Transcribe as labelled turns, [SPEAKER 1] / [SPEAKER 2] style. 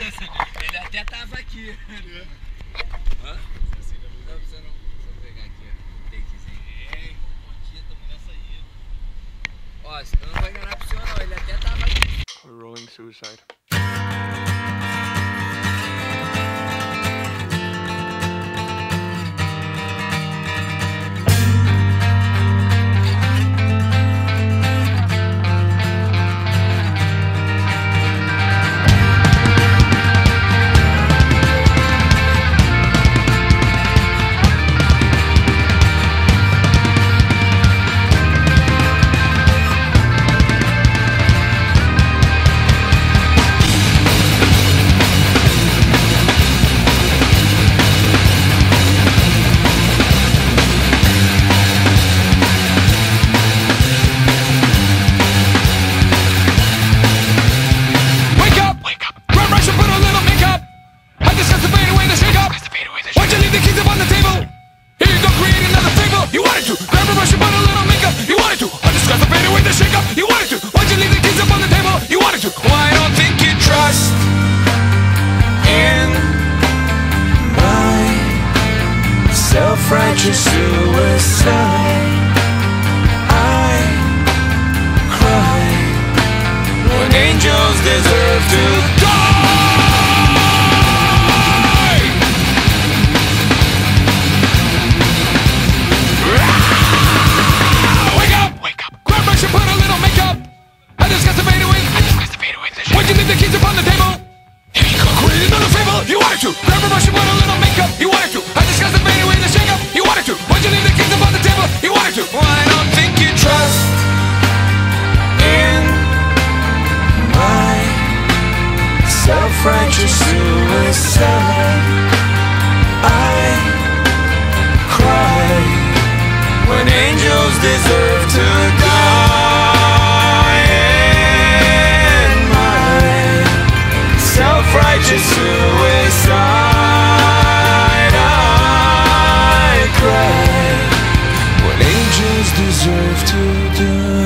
[SPEAKER 1] Ele até tava aqui. Hã? Não pegar aqui, ó.
[SPEAKER 2] Tamo nessa aí.
[SPEAKER 1] Ó, não vai enganar pro senhor não. Ele até tava aqui.
[SPEAKER 3] Rolling suicide.
[SPEAKER 4] Self-righteous suicide. I cry when angels deserve to die. Wake up! Wake up! Brush put a little makeup. I discussed the fade away. I discussed the fade away. Why'd you leave the keys upon the table? Here you go, create another fable. You wanted to. Grab a brush and put a little makeup. You wanted to. Suicide. I cry when angels deserve to die. My self-righteous suicide, I cry when angels deserve to die.